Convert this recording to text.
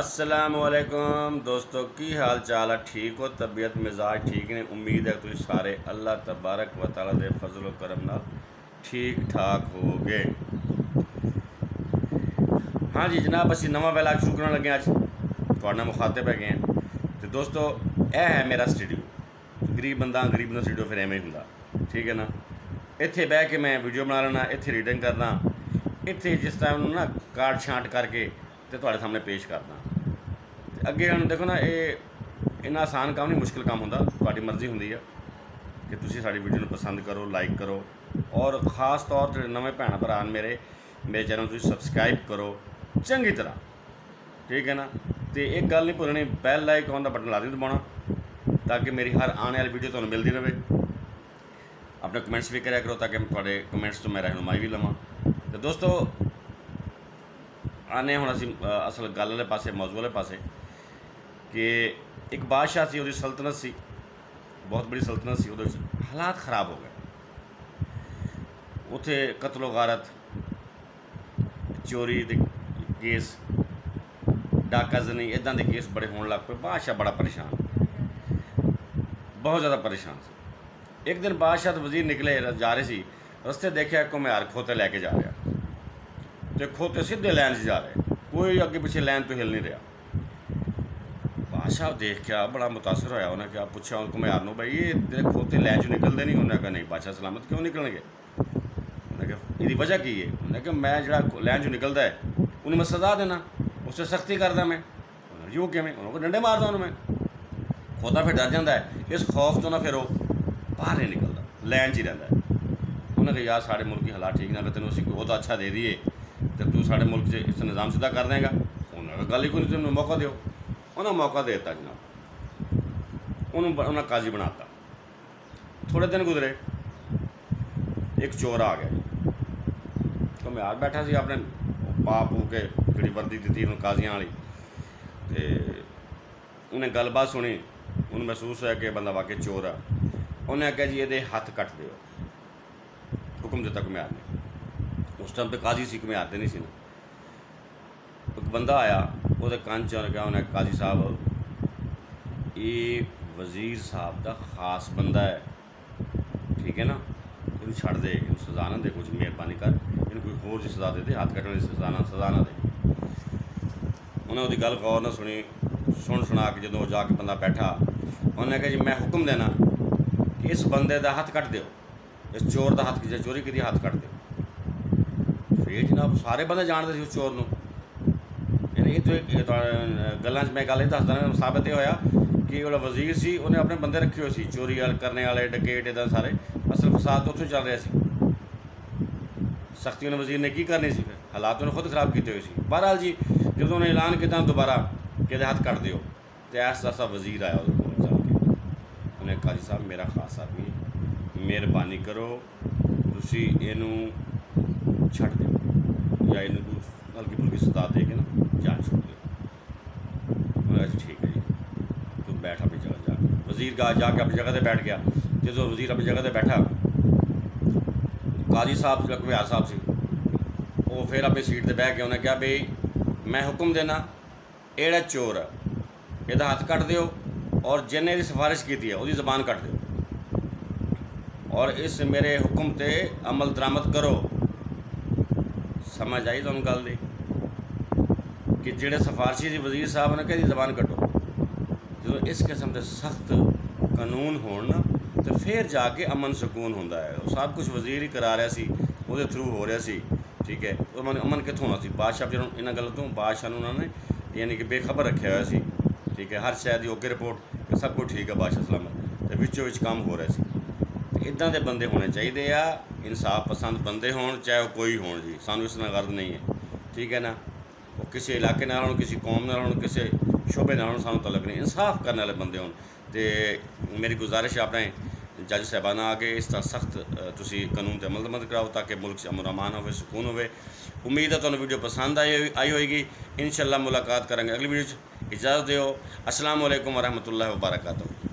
ਅਸਲਾਮੁਅਲੈਕੁਮ ਦੋਸਤੋ ਕੀ ਹਾਲ ਚਾਲ ਹੈ ਠੀਕ ਹੋ ਤਬੀਅਤ ਮਿਜ਼ਾਜ ਠੀਕ ਨੇ ਉਮੀਦ ਹੈ ਤੁਸੀਂ ਸਾਰੇ ਅੱਲਾਹ ਤਬਾਰਕ ਵ ਤਾਲਾ ਦੇ ਫਜ਼ਲ ਕਰਮ ਨਾਲ ਠੀਕ ਠਾਕ ਹੋਗੇ ਹਾਂਜੀ ਜਨਾਬ ਅਸੀਂ ਨਵਾਂ ਵੈਲਾਗ ਸ਼ੁਰੂ ਕਰਨ ਲੱਗੇ ਹਾਂ ਅੱਜ ਤੁਹਾਡੇ ਨਾਲ ਮੁਖਾਤਬ ਹੈਗੇ ਹਾਂ ਤੇ ਦੋਸਤੋ ਇਹ ਹੈ ਮੇਰਾ ਸਟੂਡੀਓ ਗਰੀਬ ਬੰਦਾ ਗਰੀਬ ਦਾ ਸਟੂਡੀਓ ਫਿਰ ਐਵੇਂ ਹੀ ਹੁੰਦਾ ਠੀਕ ਹੈ ਨਾ ਇੱਥੇ ਬਹਿ ਕੇ ਮੈਂ ਵੀਡੀਓ ਬਣਾ ਲੈਣਾ ਇੱਥੇ ਰੀਡਿੰਗ ਕਰਨਾ ਇੱਥੇ ਜਿਸ ਟਾਈਮ ਨੂੰ ਨਾ ਕਾਰਡ ਛਾਂਟ ਕਰਕੇ ਤੇ ਤੁਹਾਡੇ ਸਾਹਮਣੇ ਪੇਸ਼ ਕਰਦਾ। ਤੇ ਅੱਗੇ ਹੁਣ ਦੇਖੋ ਨਾ, ਇਹ ਇੰਨਾ ਆਸਾਨ ਕੰਮ ਨਹੀਂ, ਮੁਸ਼ਕਿਲ ਕੰਮ ਹੁੰਦਾ। ਤੁਹਾਡੀ ਮਰਜ਼ੀ ਹੁੰਦੀ ਆ ਕਿ ਤੁਸੀਂ ਸਾਡੀ ਵੀਡੀਓ ਨੂੰ ਪਸੰਦ ਕਰੋ ਲਾਈਕ ਕਰੋ। ਔਰ ਖਾਸ ਤੌਰ ਤੇ ਨਵੇਂ ਭੈਣ ਭਰਾ ਨੇ ਮੇਰੇ ਮੇਰੇ ਚੈਨਲ ਨੂੰ ਤੁਸੀਂ ਸਬਸਕ੍ਰਾਈਬ ਕਰੋ। ਚੰਗੀ ਤਰ੍ਹਾਂ। ਠੀਕ ਹੈ ਨਾ? ਤੇ ਇੱਕ ਗੱਲ ਨਹੀਂ ਭੁੱਲਣੀ ਬੈਲ ਆਈਕਨ ਦਾ ਬਟਨ ਲਾ ਦੇ ਦਬਾਉਣਾ, ਤਾਂ ਕਿ ਮੇਰੀ ਹਰ ਆਉਣ ਵਾਲੀ ਵੀਡੀਓ ਤੁਹਾਨੂੰ ਮਿਲਦੀ ਰਹੇ। ਆਪਣੇ ਕਮੈਂਟਸ ਵੀ ਕਰਿਆ ਕਰੋ, ਤਾਂ ਕਿ ਤੁਹਾਡੇ ਕਮੈਂਟਸ ਤੋਂ ਮੈਂ ਰਹਿਨੁਮਾਈ ਵੀ ਲਵਾਂ। ਤੇ ਦੋਸਤੋ ਆਨੇ ਹੁਣ ਅਸੀਂ ਅਸਲ ਗੱਲ ਵਾਲੇ ਪਾਸੇ, ਮੌਜੂ ਵਾਲੇ ਪਾਸੇ, ਕਿ ਇੱਕ ਬਾਦਸ਼ਾਹ ਸੀ, ਉਹਦੀ ਸਲਤਨਤ ਸੀ, ਬਹੁਤ ਬੜੀ ਸਲਤਨਤ ਸੀ, ਉਹਦੇ ਵਿੱਚ ਹਾਲਾਤ ਖਰਾਬ ਹੋ ਗਏ। ਉਥੇ ਕਤਲੋ ਗਾਰਤ, ਚੋਰੀ ਦੇ ਕੇਸ ਡਾਕਾ ਜ਼ਨੀ ਇਦਾਂ ਦੇ ਕੇਸ ਬੜੇ ਹੋਣ ਲੱਗ ਪਏ, ਬਾਦਸ਼ਾਹ ਬੜਾ ਪਰੇਸ਼ਾਨ। ਬਹੁਤ ਜ਼ਿਆਦਾ ਪਰੇਸ਼ਾਨ ਸੀ। ਇੱਕ ਦਿਨ ਬਾਦਸ਼ਾਹ ਤੇ ਵਜ਼ੀਰ ਨਿਕਲੇ, ਜਾ ਰਹੇ ਸੀ, ਰਸਤੇ ਦੇਖਿਆ ਘੁਮਿਆਰ ਖੋਤੇ ਲੈ ਕੇ ਜਾ ਰਿਹਾ। ਤੇ ਖੋਤੇ ਸਿੱਧੇ ਲਾਈਨ 'ਚ ਜਾ ਰਹੇ। ਕੋਈ ਅੱਗੇ ਪਿੱਛੇ ਲਾਈਨ ਤੋਂ ਹਿਲ ਨਹੀਂ ਰਿਹਾ। ਬਾਦਸ਼ਾਹ ਦੇਖ ਕੇ ਬੜਾ ਮੁਤਾਸਰ ਹੋਇਆ। ਉਹਨੇ ਕਿਹਾ, ਪੁੱਛਿਆ ਉਹ ਘੁਮਿਆਰ ਨੂੰ, ਬਈ, ਇਹ ਤੇਰੇ ਖੋਤੇ ਲਾਈਨ 'ਚ ਨਿਕਲਦੇ ਨਹੀਂ? ਉਹਨੇ ਕਿਹਾ, ਨਹੀਂ, ਬਾਦਸ਼ਾਹ ਸਲਾਮਤ ਕਿਉਂ ਨਿਕਲਣਗੇ? ਉਹਨੇ ਕਿਹਾ, ਇਹਦੀ ਵਜ੍ਹਾ ਕੀ ਹੈ ਉਹਨੇ ਕਿਹਾ, ਮੈਂ ਜਿਹੜਾ ਲਾਈਨ 'ਚੋਂ ਨਿਕਲਦਾ ਹੈ ਉਹਨੂੰ ਮੈਂ ਸਜ਼ਾ ਦੇਣਾ। 'ਤੇ ਸਖਤੀ ਕਰਦਾ ਮੈਂ। ਉਹਨੇ ਕਿਵੇਂ? ਉਹਨੂੰ ਕੋਈ ਡੰਡੇ ਮਾਰਦਾ ਉਹਨੂੰ ਮੈਂ। ਖੋਤਾ ਫਿਰ ਡਰ ਜਾਂਦਾ ਹੈ ਇਸ ਖੌਫ ਤੋਂ ਨਾ ਫਿਰ ਉਹ ਬਾਹਰ ਨਹੀਂ ਨਿਕਲਦਾ। ਲਾਈਨ 'ਚ ਹੀ ਰਹਿੰਦਾ ਉਹਨੇ ਕਿਹਾ, ਯਾਰ, ਸਾਡੇ ਮੁਲਕ ਦੀ ਹਾਲਾਤ ਠੀਕ ਨਾ ਤੈਨੂੰ ਅਸੀਂ ਕੋਈ ਉਹਦਾ ਅੱਛਾ ਦੇ ਦਈਏ। ਤੇ ਤੂੰ ਸਾਡੇ ਮੁਲਕ 'ਚ ਇਸ ਨਿਜ਼ਾਮ ਸਿੱਧਾ ਕਰ ਦੇਗਾ। ਉਹਨਾਂ ਨੇ ਗੱਲ ਹੀ ਕੋਈ ਨਹੀਂ ਮੌਕਾ ਦਿਓ। ਉਹਨਾਂ ਮੌਕਾ ਦੇ ਦਿੱਤਾ ਜਨਾਬ। ਉਹਨੂੰ ਉਹਨਾਂ ਕਾਜ਼ੀ ਬਣਾਤਾ। ਥੋੜੇ ਦਿਨ ਗੁਜ਼ਰੇ। ਇੱਕ ਚੋਰ ਆ ਗਿਆ। ਘੁਮਿਆਰ ਬੈਠਾ ਸੀ ਆਪਣੇ ਪਾ ਪੂ ਕੇ ਜਿਹੜੀ ਵਰਦੀ ਦਿੱਤੀ ਉਹਨੂੰ ਕਾਜ਼ੀਆਂ ਵਾਲੀ। ਤੇ ਉਹਨੇ ਗੱਲਬਾਤ ਸੁਣੀ। ਉਹਨੂੰ ਮਹਿਸੂਸ ਹੋਇਆ ਕਿ ਇਹ ਬੰਦਾ ਵਾਕਿਆ ਚੋਰ ਆ। ਉਹਨੇ ਆਖਿਆ ਜੀ, ਇਹਦੇ ਹੱਥ ਕੱਟ ਦਿਓ। ਹੁਕਮ ਦਿੱਤਾ ਘੁਮਿਆਰ ਨੇ। ਉਸ ਟਾਈਮ ਤੇ ਕਾਜ਼ੀ ਸੀ ਘੁਮਿਆਰ ਤੇ ਨਹੀਂ ਸੀ ਨਾ ਇੱਕ ਬੰਦਾ ਆਇਆ ਉਹਦੇ ਕੰਨ ਚ ਗਿਆ ਉਹਨੇ ਕਾਜ਼ੀ ਸਾਹਿਬ ਇਹ ਵਜ਼ੀਰ ਸਾਹਿਬ ਦਾ ਖਾਸ ਬੰਦਾ ਹੈ ਠੀਕ ਹੈ ਨਾ ਇਹਨੂੰ ਛੱਡ ਦੇ ਇਹਨੂੰ ਸਜ਼ਾ ਨਾ ਦੇ ਕੁਝ ਮਿਹਰਬਾਨੀ ਕਰ ਇਹਨੂੰ ਕੋਈ ਹੋਰ ਜੀ ਸਜ਼ਾ ਦੇ ਦੇ ਹੱਥ ਕੱਟਣ ਦੀ ਸਜ਼ਾ ਨਾ ਸਜ਼ਾ ਨਾ ਦੇ ਉਹਨੇ ਉਹਦੀ ਗੱਲ ਗੌਰ ਨਾਲ ਸੁਣੀ ਸੁਣ ਸੁਣਾ ਕੇ ਜਦੋਂ ਜਾ ਕੇ ਬੰਦਾ ਬੈਠਾ ਉਹਨੇ ਕਿਹਾ ਜੀ ਮੈਂ ਹੁਕਮ ਦੇਣਾ ਕਿ ਇਸ ਬੰਦੇ ਦਾ ਹੱਥ ਕੱਟ ਦਿਓ ਇਸ ਚੋਰ ਦਾ ਹੱਥ ਕਿਸੇ ਚੋਰੀ ਕੀਤੀ ਹੱਥ ਕੱਟ ਦਿਓ ਇਹ ਜਨਾਬ ਸਾਰੇ ਬੰਦੇ ਜਾਣਦੇ ਸੀ ਉਸ ਚੋਰ ਨੂੰ। ਯਾਨੀ ਇਹ ਤੋਂ ਇੱਕ- ਗੱਲਾਂ 'ਚ ਮੈਂ ਗੱਲ ਇਹ ਦੱਸਦਾ ਨਾ, ਸਾਬਤ ਇਹ ਹੋਇਆ ਕਿ ਉਹ ਜਿਹੜਾ ਵਜ਼ੀਰ ਸੀ, ਉਹਨੇ ਆਪਣੇ ਬੰਦੇ ਰੱਖੇ ਹੋਏ ਸੀ, ਚੋਰੀ ਵਾਲ, ਕਰਨੇ ਵਾਲੇ ਡਕੇਟ ਇਦਾਂ ਸਾਰੇ। ਅਸਲ ਫਸਾਦ ਤਾਂ ਉੱਥੋਂ ਚੱਲ ਰਿਹਾ ਸੀ। ਸਖਤੀ ਉਹਨੇ ਵਜ਼ੀਰ ਨੇ ਕੀ ਕਰਨੀ ਸੀ ਫਿਰ? ਹਾਲਾਤ ਉਹਨੇ ਖੁਦ ਖਰਾਬ ਕੀਤੇ ਹੋਏ ਸੀ। ਬਹਰਹਾਲ ਜੀ, ਜਦੋਂ ਉਹਨੇ ਐਲਾਨ ਕੀਤਾ ਦੁਬਾਰਾ ਕਿ ਇਹਦੇ ਹੱਥ ਕੱਟ ਦਿਓ, ਤੇ ਐਸਾ ਐਸਾ ਵਜ਼ੀਰ ਆਇਆ ਉਹਦੇ ਕੋਲ ਚੱਲ ਕੇ। ਉਹਨੇ ਕਾਜੀ ਸਾਹਿਬ, ਮੇਰਾ ਖਾਸ ਵੀ ਮਿਹਰਬਾਨੀ ਕਰੋ। ਤੁਸੀਂ ਇਹਨੂੰ ਛੱਡ ਦਿਓ। ਜਾਂ ਇਹਨੂੰ ਕੋਈ ਹਲਕੀ ਫੁਲਕੀ ਸਜ਼ਾ ਦੇ ਕੇ ਨਾ ਜਾਨ ਛੱਡ ਦਿਓ ਉਹਨੇ ਕਿਹਾ ਠੀਕ ਹੈ ਜੀ ਤੂੰ ਬੈਠ ਆਪਣੀ ਜਗ੍ਹਾ ਜਾ ਕੇ ਵਜ਼ੀਰ ਗਾ ਜਾ ਕੇ ਆਪਣੀ ਜਗ੍ਹਾ ਤੇ ਬੈਠ ਗਿਆ ਜਦੋਂ ਵਜ਼ੀਰ ਆਪਣੀ ਜਗ੍ਹਾ ਤੇ ਬੈਠਾ ਕਾਜ਼ੀ ਸਾਹਿਬ ਜਿਹੜਾ ਘੁਮਿਆਰ ਸਾਹਿਬ ਸੀ ਉਹ ਫਿਰ ਆਪਣੀ ਸੀਟ ਤੇ ਬਹਿ ਕੇ ਉਹਨੇ ਕਿਹਾ ਵੀ ਮੈਂ ਹੁਕਮ ਦੇਣਾ ਇਹ ਜਿਹੜਾ ਚੋਰ ਹੈ ਇਹਦਾ ਹੱਥ ਕੱਟ ਦਿਓ ਔਰ ਜਿਹਨੇ ਇਹਦੀ ਸਿਫਾਰਿਸ਼ ਕੀਤੀ ਹੈ ਉਹਦੀ ਜ਼ਬਾਨ ਕੱਟ ਦਿਓ ਔਰ ਇਸ ਮੇਰੇ ਹੁਕਮ ਤੇ ਅਮਲ ਦਰਾਮਦ ਕਰੋ ਸਮਝ ਆਈ ਤੁਹਾਨੂੰ ਗੱਲ ਦੀ, ਕਿ ਜਿਹੜੇ ਸਿਫਾਰਸ਼ੀ ਸੀ ਵਜ਼ੀਰ ਸਾਹਿਬ ਨੇ ਕਿਹਾ ਜ਼ਬਾਨ ਕੱਟੋ ਜਦੋਂ ਇਸ ਕਿਸਮ ਦੇ ਸਖਤ ਕਾਨੂੰਨ ਹੋਣ ਨਾ, ਤੇ ਫਿਰ ਜਾ ਕੇ ਅਮਨ ਸਕੂਨ ਹੁੰਦਾ ਹੈ। ਉਹ ਸਭ ਕੁਝ ਵਜ਼ੀਰ ਹੀ ਕਰਾ ਰਿਹਾ ਸੀ, ਉਹਦੇ ਥਰੂ ਹੋ ਰਿਹਾ ਸੀ, ਠੀਕ ਹੈ। ਉਹ ਅਮਨ ਅਮਨ ਕਿੱਥੋਂ ਆਉਣਾ ਸੀ? ਬਾਦਸ਼ਾਹ ਜਦੋਂ ਇਹਨਾਂ ਗੱਲਾਂ ਤੋਂ ਬਾਦਸ਼ਾਹ ਨੂੰ ਉਹਨਾਂ ਨੇ ਯਾਨੀ ਕਿ ਬੇਖਬਰ ਰੱਖਿਆ ਹੋਇਆ ਸੀ, ਠੀਕ ਹੈ। ਹਰ ਸ਼ਾਇਦ ਦੀ ਓਕੇ ਰਿਪੋਰਟ ਕਿ ਸਭ ਕੁਝ ਠੀਕ ਹੈ, ਬਾਦਸ਼ਾਹ ਸਲਾਮਤ। ਤੇ ਵਿੱਚੋਂ ਵਿੱਚ ਕੰਮ ਹੋ ਰਿਹਾ ਸੀ। ਇਦਾਂ ਦੇ ਬੰਦੇ ਹੋਣੇ ਚਾਹੀਦੇ ਆ, ਇਨਸਾਫ ਪਸੰਦ ਬੰਦੇ ਹੋਣ, ਚਾਹੇ ਉਹ ਕੋਈ ਹੋਣ ਜੀ। ਸਾਨੂੰ ਇਸ ਨਾਲ ਗਰਦ ਨਹੀਂ ਹੈ। ਠੀਕ ਹੈ ਨਾ? ਉਹ ਕਿਸੇ ਇਲਾਕੇ ਨਾਲ ਹੋਣ, ਕਿਸੇ ਕੌਮ ਨਾਲ ਹੋਣ, ਕਿਸੇ ਸ਼ੋਬੇ ਨਾਲ ਹੋਣ, ਸਾਨੂੰ ਤਲਕ ਨਹੀਂ। ਇਨਸਾਫ ਕਰਨ ਵਾਲੇ ਬੰਦੇ ਹੋਣ। ਤੇ ਮੇਰੀ ਗੁਜ਼ਾਰਿਸ਼ ਆਪਣੇ ਜੱਜ ਸਾਹਿਬਾਨਾ ਆ ਕੇ ਇਸ ਤਰ੍ਹਾਂ ਸਖਤ ਤੁਸੀਂ ਕਾਨੂੰਨ ਤੇ ਅਮਲ ਦਮਦ ਕਰਾਓ ਤਾਂ ਕਿ ਮੁਲਕ 'ਚ ਅਮਨ ਅਮਾਨ ਹੋਵੇ, ਸਕੂਨ ਹੋਵੇ। ਉਮੀਦ ਹੈ ਤੁਹਾਨੂੰ ਵੀਡੀਓ ਪਸੰਦ ਆਈ ਹੋਈ- ਆਈ ਹੋਏਗੀ। ਇਨਸ਼ਾਅੱਲਾ ਮੁਲਾਕਾਤ ਕਰਾਂਗੇ। ਅਗਲੀ ਵੀਡੀਓ 'ਚ ਇਜਾਜ਼ਤ ਦਿਓ। ਅਸਲਾਮ ਵਾਲੇਕੁਮ ਵਰਹਿਮਤੁਲਲਾਹ ਵਬਰਕਾਤੁਹੂ।